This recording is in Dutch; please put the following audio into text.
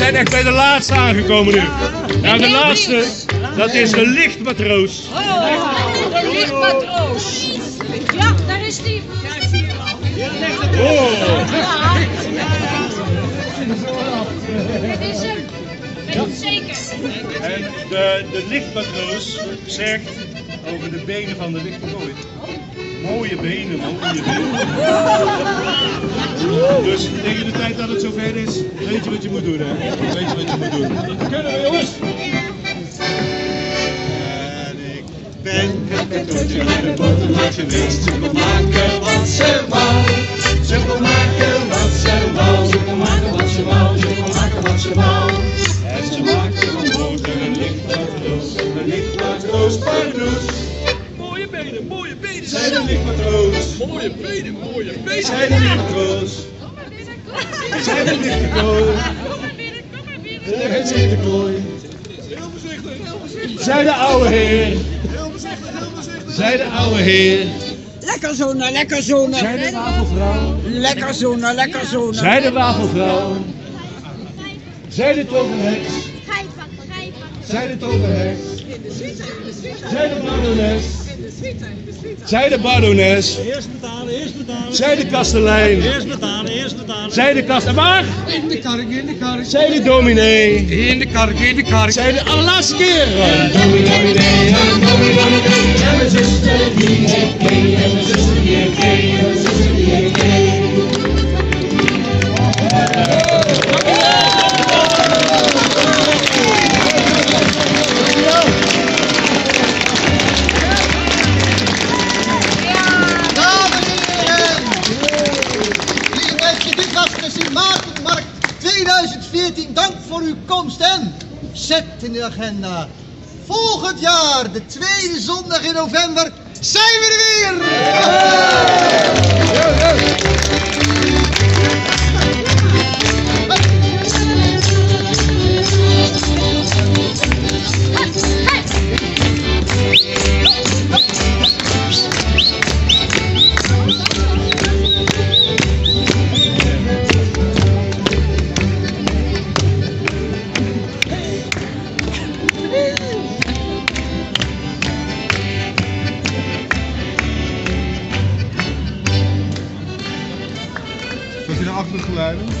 zijn echt bij de laatste aangekomen nu. Nou, de laatste, dat is de lichtmatroos. Oh, de lichtmatroos. Ja, daar is die. Oh, Ja. Dit is hem. Weet het zeker. en de, de lichtmatroos zegt over de benen van de lichtmatroos. Mooie benen, mooie benen. Dus tegen de tijd dat het zover is, weet je wat je moet doen, hè? Weet je wat je moet doen. Kunnen we, jongens? En ik ben het toetje met een geweest. Ze kon maken wat ze wou. Ze kon maken wat ze wou. Ze kon maken wat ze wou. Ze kon maken wat ze wou. En ze maakte van morgen een lichtmatroos. Een lichtmatroos pardoes. Mooie benen, mooie benen. Zij de lichtmatroos. Mooie benen, mooie benen. Zij de lichtmatroos. Zij de lichtmatroos. Kom maar binnen, kom maar binnen. Leg het in de kooi. Heel voorzichtig, heel voorzichtig. Zij de oude heer. Heel voorzichtig, heel voorzichtig. Zij de oude heer. Lekker zonen, lekker zonen. Zij de wafelvrouw. Lekker zonen, lekker zonen. Zij de wafelvrouw. Zij de toverheks. Zij de toverheks. Zij de barones. Zij de barones. Eerst betalen, eerst betalen. Zij de kastelein. Eerst betalen, eerst betalen. Zij de kast... Waar? In de kark, in de kark. Zij de dominee. In de kark, in de kark. Zij de allerlaatste keer. Dominee. Maartenmarkt 2014. Dank voor uw komst en zet in de agenda. Volgend jaar, de tweede zondag in november, zijn we er weer! achtergeluiden